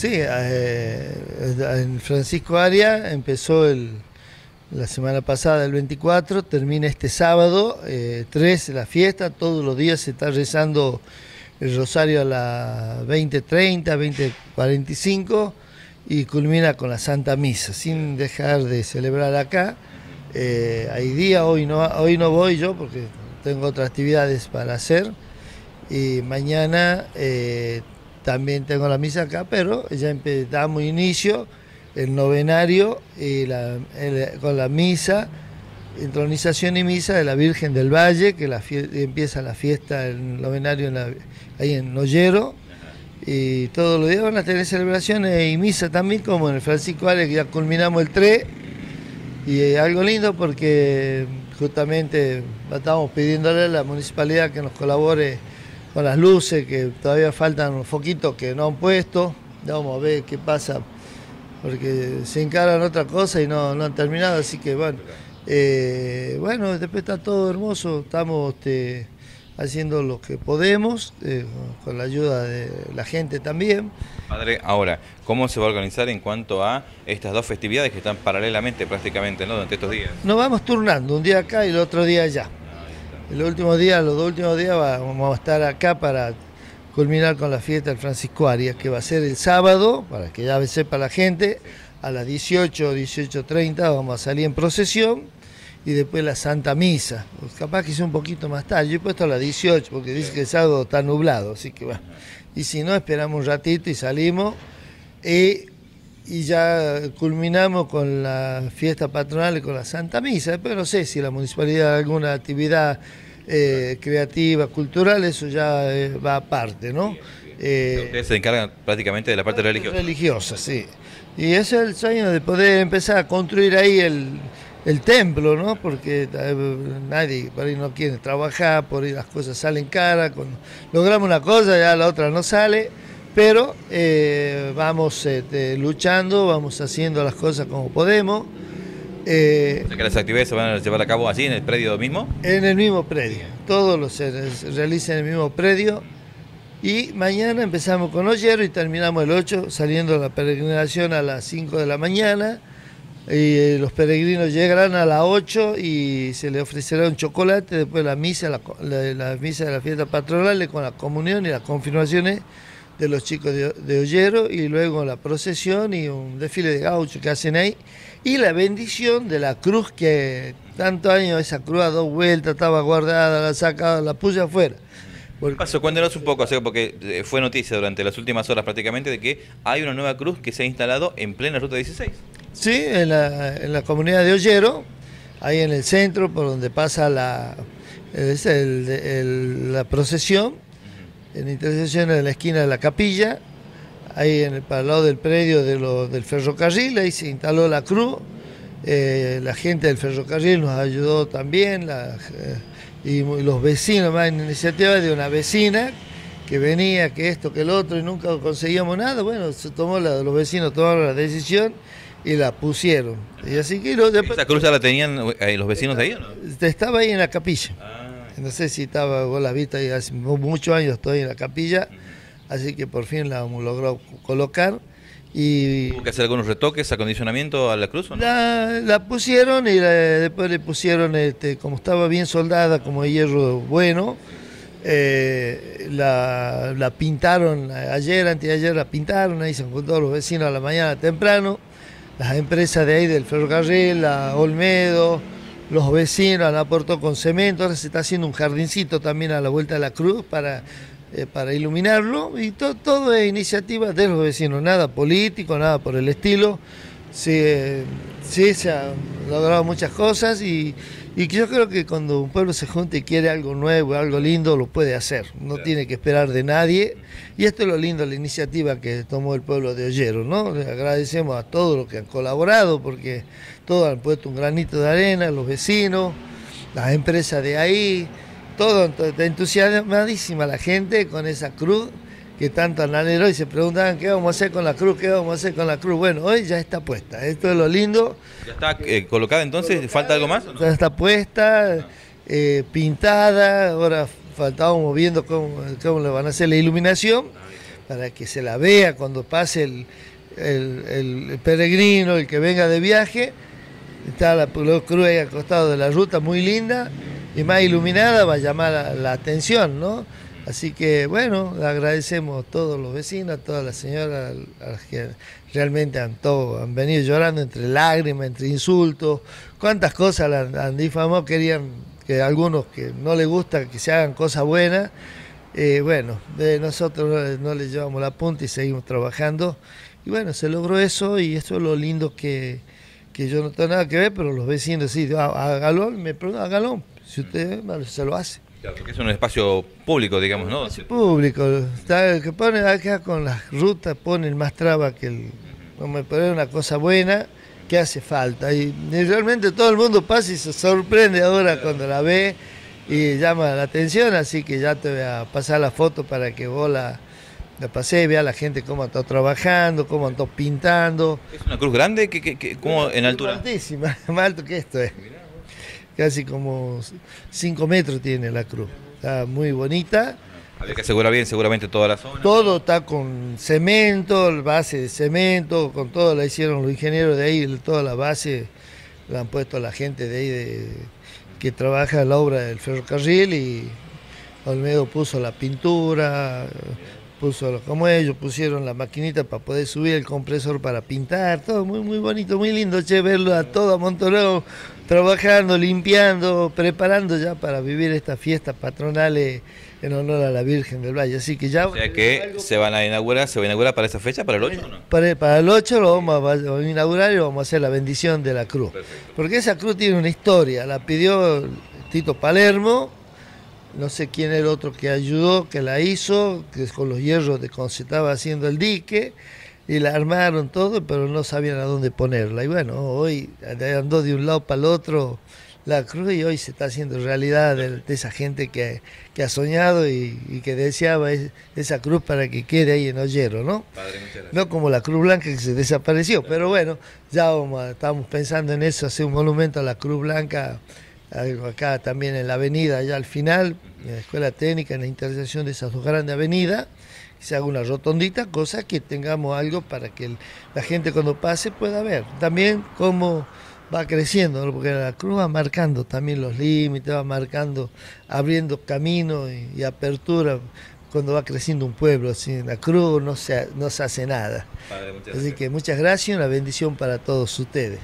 Sí, eh, en Francisco Aria empezó el, la semana pasada, el 24, termina este sábado, eh, 3, la fiesta, todos los días se está rezando el rosario a las 20.30, 20.45 y culmina con la Santa Misa, sin dejar de celebrar acá. Eh, hay día, hoy no, hoy no voy yo porque tengo otras actividades para hacer y mañana eh, también tengo la misa acá, pero ya damos inicio el novenario y la, con la misa, entronización y misa de la Virgen del Valle, que la empieza la fiesta, el novenario ahí en Noyero, y todos los días van a tener celebraciones y misa también, como en el Francisco Ale, que ya culminamos el 3, y algo lindo porque justamente estamos pidiéndole a la municipalidad que nos colabore con las luces, que todavía faltan unos foquitos que no han puesto, vamos a ver qué pasa porque se encaran otra cosa y no, no han terminado, así que bueno, eh, bueno, después está todo hermoso, estamos este, haciendo lo que podemos, eh, con la ayuda de la gente también. Padre, ahora, ¿cómo se va a organizar en cuanto a estas dos festividades que están paralelamente prácticamente ¿no? durante estos días? Nos vamos turnando, un día acá y el otro día allá. El último día, los dos últimos días vamos a estar acá para culminar con la fiesta del Francisco Arias, que va a ser el sábado, para que ya sepa la gente, a las 18 o 18.30 vamos a salir en procesión y después la Santa Misa. Pues capaz que sea un poquito más tarde, yo he puesto a las 18 porque dice que el sábado está nublado, así que bueno. Y si no, esperamos un ratito y salimos. y ya culminamos con la fiesta patronal y con la Santa Misa. Después no sé si la municipalidad alguna actividad eh, creativa, cultural, eso ya eh, va aparte, ¿no? Eh, Ustedes se encargan prácticamente de la parte religiosa. Religiosa, sí. Y ese es el sueño de poder empezar a construir ahí el, templo, ¿no? Porque nadie por ahí no quiere trabajar, por ahí las cosas salen caras, cuando logramos una cosa ya la otra no sale, pero vamos este, luchando, vamos haciendo las cosas como podemos. Eh, que las actividades se van a llevar a cabo así en el predio mismo. En el mismo predio, todos los se realizan en el mismo predio. Y mañana empezamos con Ollero y terminamos el 8 saliendo la peregrinación a las 5 de la mañana. Y eh, los peregrinos llegarán a las 8 y se les ofrecerá un chocolate, después la misa, la, misa de la fiesta patronal con la comunión y las confirmaciones de los chicos de, de Ollero y luego la procesión y un desfile de gaucho que hacen ahí y la bendición de la cruz que tantos años esa cruz a dos vueltas estaba guardada, la sacaba, la puse afuera. Porque... Pasó, cuéntanos un poco, porque eh, fue noticia durante las últimas horas prácticamente de que hay una nueva cruz que se ha instalado en plena ruta 16. Sí, en la, en la comunidad de Ollero, ahí en el centro, por donde pasa la, la procesión, en intersección en la esquina de la capilla, ahí en el, para el lado del predio de del ferrocarril, ahí se instaló la cruz, eh, la gente del ferrocarril nos ayudó también, eh, y, los vecinos, más en iniciativa de una vecina que venía, que esto, que el otro, y nunca conseguíamos nada, bueno, se tomó los vecinos tomaron la decisión y la pusieron. Y así que ¿Esa cruz ya la tenían eh, los vecinos de ahí o no? Estaba ahí en la capilla. Ah. No sé si estaba, vos la vista, hace muchos años estoy en la capilla así que por fin la hemos logrado colocar. Y ¿Tuvo que hacer algunos retoques, acondicionamiento a la cruz? la, pusieron y después le pusieron, este, como estaba bien soldada, como de hierro bueno, eh, la, pintaron ayer, anteayer la pintaron, ahí se todos los vecinos a la mañana temprano, las empresas de ahí del ferrocarril, la Olmedo, los vecinos han aportado con cemento, ahora se está haciendo un jardincito también a la vuelta de la cruz para eh, para iluminarlo y todo es iniciativa de los vecinos, nada político, nada por el estilo. Sí, sí se han logrado muchas cosas y, y, yo creo que cuando un pueblo se junta y quiere algo nuevo, algo lindo, lo puede hacer, no tiene que esperar de nadie. Y esto es lo lindo, la iniciativa que tomó el pueblo de Ollero, ¿no? Le agradecemos a todos los que han colaborado porque todos han puesto un granito de arena, los vecinos, las empresas de ahí, todo, entusiasmadísima la gente con esa cruz que tanto anheló y se preguntaban qué vamos a hacer con la cruz, qué vamos a hacer con la cruz. Bueno, hoy ya está puesta, esto es lo lindo. ¿Ya está eh, colocada entonces? ¿Falta algo más? Ya está puesta, eh, pintada, ahora faltábamos viendo cómo, cómo le van a hacer la iluminación. para que se la vea cuando pase el, el, peregrino, el que venga de viaje. Está la, cruz ahí al costado de la ruta, muy linda y más iluminada, va a llamar la, atención, ¿no? Así que bueno, agradecemos a todos los vecinos, a todas las señoras, a las que realmente han, todo, han venido llorando entre lágrimas, entre insultos, cuántas cosas han, han difamado, querían que algunos que no les gusta que se hagan cosas buenas, eh, bueno, nosotros no, les llevamos la punta y seguimos trabajando. Y bueno, se logró eso y eso es lo lindo que, yo no tengo nada que ver, pero los vecinos sí, ah, hágalo, me preguntan, hágalo, si usted se lo hace. Claro, porque es un espacio público, digamos, ¿no? público, está, el que pone acá con las rutas pone más traba que el... Me parece una cosa buena que hace falta. Y, realmente todo el mundo pasa y se sorprende ahora cuando la ve y llama la atención, así que ya te voy a pasar la foto para que vos la, la pasé, vea la gente cómo está trabajando, cómo está pintando. ¿Es una cruz grande? ¿Qué, qué, cómo en altura? Altísima, más alto que esto es. Casi como 5 metros tiene la cruz. Está muy bonita. Había que asegurar bien seguramente toda la zona. Todo está con cemento, base de cemento, con todo la hicieron los ingenieros de ahí, toda la base la han puesto la gente de ahí de, que trabaja la obra del ferrocarril y Olmedo puso la pintura, puso como ellos pusieron la maquinita para poder subir el compresor para pintar, todo muy muy bonito, muy lindo, che, verlo a todo amontonado, trabajando, limpiando, preparando ya para vivir estas fiestas patronales en honor a la Virgen del Valle. Así que ya. O sea que se van a inaugurar, se va a inaugurar para esa fecha, para el 8 o no? Para, el 8 lo vamos a, inaugurar y vamos a hacer la bendición de la cruz. Porque esa cruz tiene una historia, la pidió Tito Palermo, no sé quién era el otro que ayudó, que la hizo, que con los hierros de cuando se estaba haciendo el dique, y la armaron todo, pero no sabían a dónde ponerla. Y bueno, hoy andó de un lado para el otro la cruz y hoy se está haciendo realidad de, esa gente que, ha soñado y, que deseaba esa cruz para que quede ahí en Ollero, ¿no? no como la cruz blanca que se desapareció, pero bueno, ya estamos pensando en eso, hacer un monumento a la cruz blanca acá también en la avenida, allá al final, en la escuela técnica, en la intersección de esas dos grandes avenidas, se haga una rotondita, cosa que tengamos algo para que la gente cuando pase pueda ver. También como va creciendo, porque la cruz va marcando también los límites, va marcando, abriendo camino y, apertura cuando va creciendo un pueblo. Sin la cruz no se, no se hace nada. Así que muchas gracias y una bendición para todos ustedes.